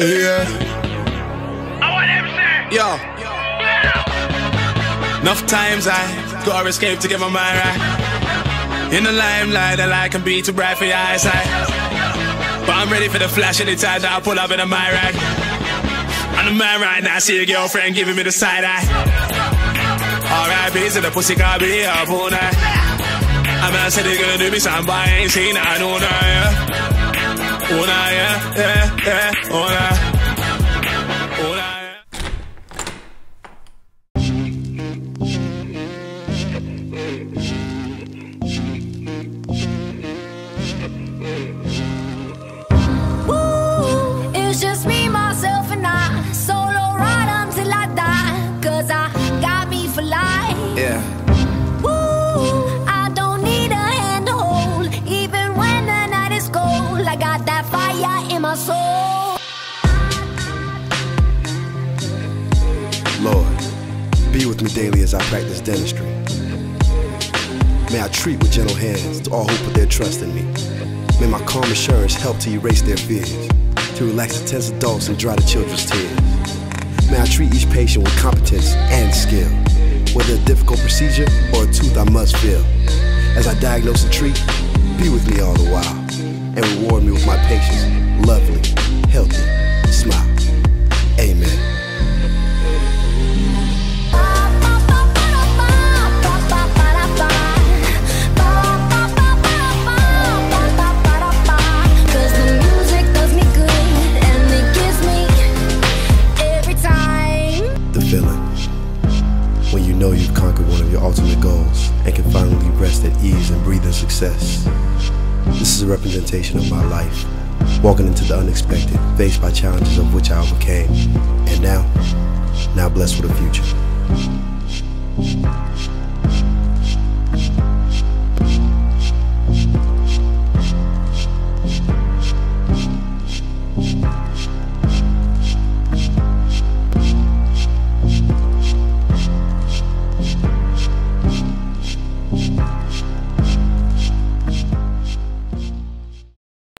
Yeah. Yo. Enough times I gotta escape to get my mind right. In the limelight, the light can be too bright for your eyesight. But I'm ready for the flash anytime that I pull up in a my ride. I'm the man right now, see your girlfriend giving me the side eye. Alright, to the pussy can't be up all night. A man said he's gonna do me something, but I ain't seen that, I know now, yeah. Nah, eh, eh, eh, yeah, yeah, yeah, nah. Oh, nah, yeah. Woo, my soul. Lord, be with me daily as I practice dentistry. May I treat with gentle hands to all who put their trust in me. May my calm assurance help to erase their fears, to relax the tense adults and dry the children's tears. May I treat each patient with competence and skill, whether a difficult procedure or a tooth I must fill. As I diagnose and treat, be with me all the while, and reward me with my patience, lovely, healthy, smile. Amen. Cause the music does me good and it gives me every time. the feeling when you know you've conquered one of your ultimate goals and can finally rest at ease and breathe in success. This is a representation of my life, walking into the unexpected, faced by challenges of which I overcame, and now, now blessed with a future.